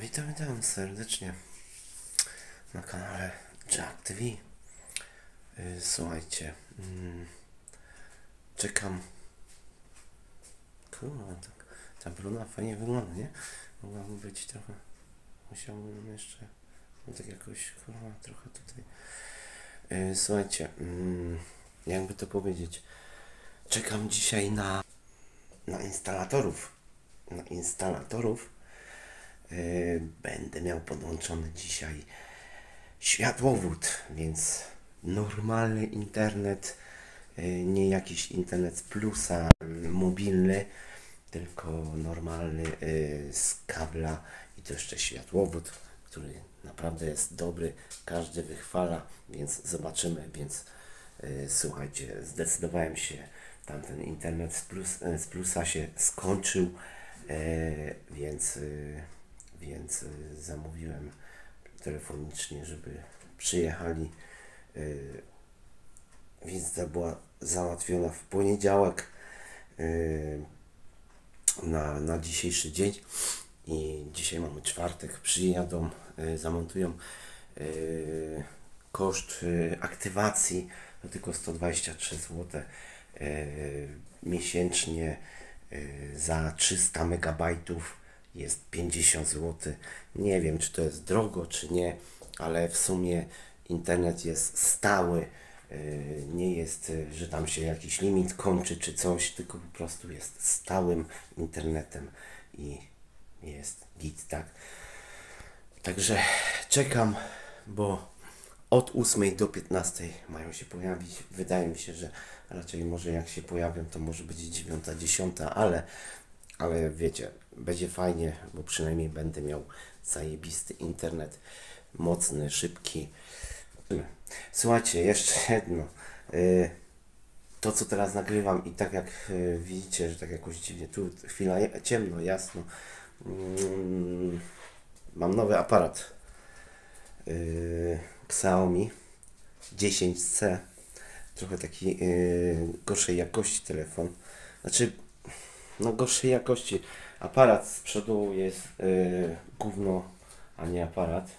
Witam, witam serdecznie na kanale Jack TV. Y, Słuchajcie, mm, czekam. Kurwa, tak, ta bruna fajnie wygląda, nie? Mogłaby być trochę. Musiałbym jeszcze. No tak jakoś, kurwa, trochę tutaj. Y, Słuchajcie, mm, jakby to powiedzieć. Czekam dzisiaj na, na instalatorów. Na instalatorów będę miał podłączony dzisiaj światłowód, więc normalny internet, yy, nie jakiś internet plusa mobilny, tylko normalny yy, z kabla i to jeszcze światłowód, który naprawdę jest dobry, każdy wychwala, więc zobaczymy, więc słuchajcie, zdecydowałem się, tamten internet z, plus, z plusa się skończył, więc więc y, zamówiłem telefonicznie, żeby przyjechali. Y, wizyta była załatwiona w poniedziałek y, na, na dzisiejszy dzień i dzisiaj mamy czwartek. Przyjadą, zamontują koszt aktywacji to tylko 123 zł miesięcznie za 300 megabajtów jest 50 zł. Nie wiem, czy to jest drogo, czy nie, ale w sumie internet jest stały. Yy, Nie jest, yy, że tam się jakiś limit kończy, czy coś, tylko po prostu jest stałym internetem i jest git, tak. Także czekam, bo od 8 do 15 mają się pojawić. Wydaje mi się, że raczej może jak się pojawią, to może być 9, 10, ale, ale wiecie, będzie fajnie, bo przynajmniej będę miał zajebisty internet, mocny, szybki. Słuchajcie, jeszcze jedno. Y, To, co teraz nagrywam i tak jak y, widzicie, że tak jakoś dziwnie, tu chwila ciemno, jasno. Mm, Mam nowy aparat y, Xiaomi 10C. Trochę taki gorszej jakości telefon. Znaczy, no gorszej jakości. Aparat z przodu jest yy, gówno, a nie aparat.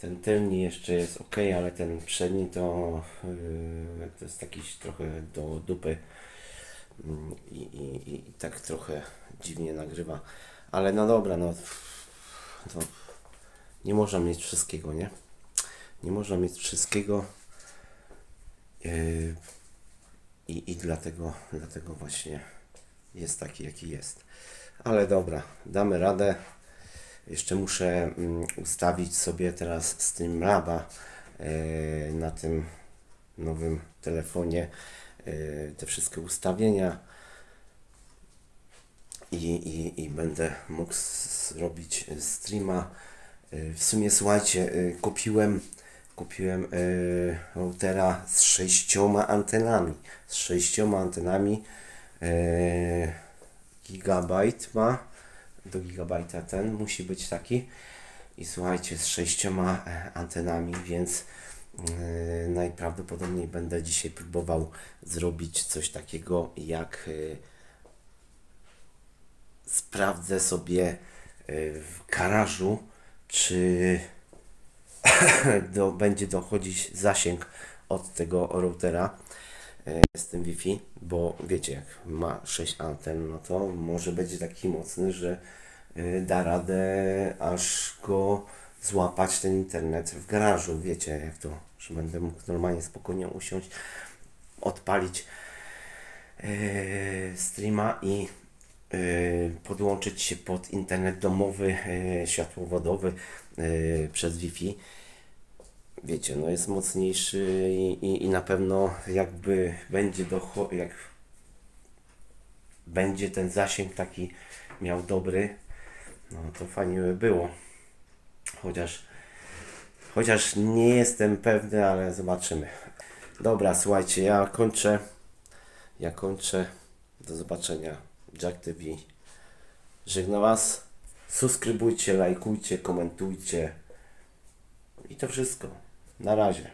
Ten tylny jeszcze jest ok, ale ten przedni to, yy, to jest jakiś trochę do dupy Mm, i, i, i, tak trochę dziwnie nagrywa. Ale no dobra, no to nie można mieć wszystkiego, nie? Nie można mieć wszystkiego. Yy, i, I dlatego, dlatego właśnie jest taki, jaki jest. Ale dobra, damy radę. Jeszcze muszę mm, ustawić sobie teraz Streamlaba yy, na tym nowym telefonie. Yy, te wszystkie ustawienia. I, i, I będę mógł zrobić streama. Yy, w sumie słuchajcie, kupiłem kupiłem routera z sześcioma antenami. Z sześcioma antenami. Yy, gigabajt ma. Do gigabajta ten musi być taki. I słuchajcie, z sześcioma e, antenami, więc yy, najprawdopodobniej będę dzisiaj próbował zrobić coś takiego, jak sprawdzę sobie w garażu, czy do, będzie dochodzić zasięg od tego routera e, z tym Wi-Fi, bo wiecie, jak ma 6 anten, no to może będzie taki mocny, że e, da radę aż go złapać ten internet w garażu. Wiecie, jak to, że będę mógł normalnie spokojnie usiąść, odpalić e, streama i e, podłączyć się pod internet domowy, e, światłowodowy e, przez Wi-Fi. Wiecie, no jest mocniejszy i, i, i na pewno jakby będzie docho- jak będzie ten zasięg taki miał dobry, no to fajnie by było. Chociaż chociaż nie jestem pewny, ale zobaczymy. Dobra, słuchajcie, ja kończę. Ja kończę. Do zobaczenia. Jack TV. Żegnam Was. Subskrybujcie, lajkujcie, komentujcie. I to wszystko. Na razie.